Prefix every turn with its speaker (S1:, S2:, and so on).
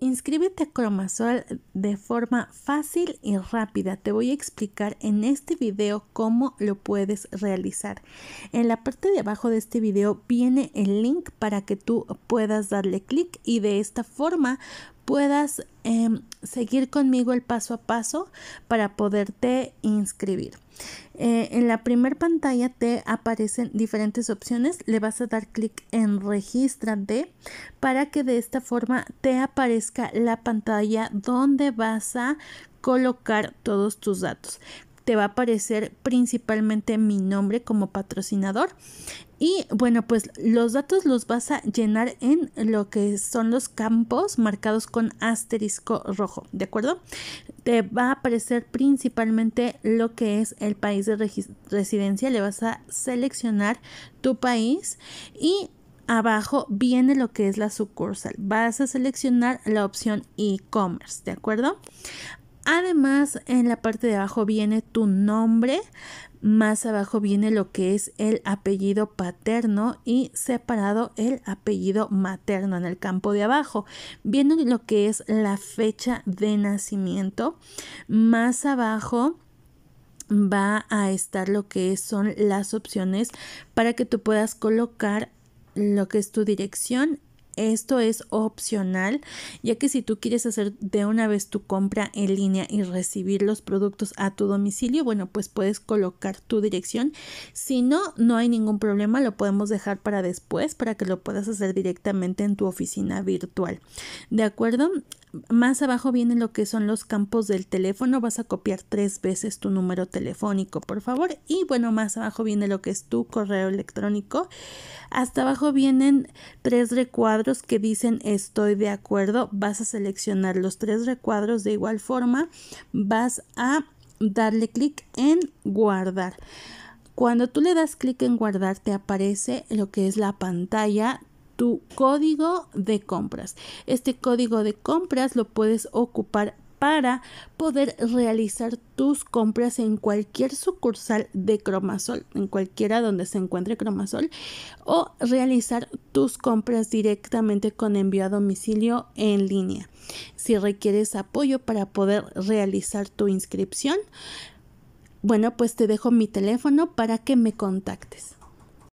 S1: Inscríbete a Cromasol de forma fácil y rápida. Te voy a explicar en este video cómo lo puedes realizar. En la parte de abajo de este video viene el link para que tú puedas darle clic y de esta forma puedas em, seguir conmigo el paso a paso para poderte inscribir. Eh, en la primera pantalla te aparecen diferentes opciones. Le vas a dar clic en Regístrate para que de esta forma te aparezca la pantalla donde vas a colocar todos tus datos te va a aparecer principalmente mi nombre como patrocinador y bueno, pues los datos los vas a llenar en lo que son los campos marcados con asterisco rojo, ¿de acuerdo? Te va a aparecer principalmente lo que es el país de residencia, le vas a seleccionar tu país y abajo viene lo que es la sucursal. Vas a seleccionar la opción e-commerce, ¿de acuerdo? Además, en la parte de abajo viene tu nombre, más abajo viene lo que es el apellido paterno y separado el apellido materno en el campo de abajo. Viene lo que es la fecha de nacimiento. Más abajo va a estar lo que son las opciones para que tú puedas colocar lo que es tu dirección esto es opcional, ya que si tú quieres hacer de una vez tu compra en línea y recibir los productos a tu domicilio, bueno, pues puedes colocar tu dirección. Si no, no hay ningún problema, lo podemos dejar para después para que lo puedas hacer directamente en tu oficina virtual. ¿De acuerdo? Más abajo vienen lo que son los campos del teléfono. Vas a copiar tres veces tu número telefónico, por favor. Y bueno, más abajo viene lo que es tu correo electrónico. Hasta abajo vienen tres recuadros que dicen estoy de acuerdo. Vas a seleccionar los tres recuadros de igual forma. Vas a darle clic en guardar. Cuando tú le das clic en guardar, te aparece lo que es la pantalla tu código de compras. Este código de compras lo puedes ocupar para poder realizar tus compras en cualquier sucursal de Cromasol, en cualquiera donde se encuentre Cromasol, o realizar tus compras directamente con envío a domicilio en línea. Si requieres apoyo para poder realizar tu inscripción, bueno, pues te dejo mi teléfono para que me contactes.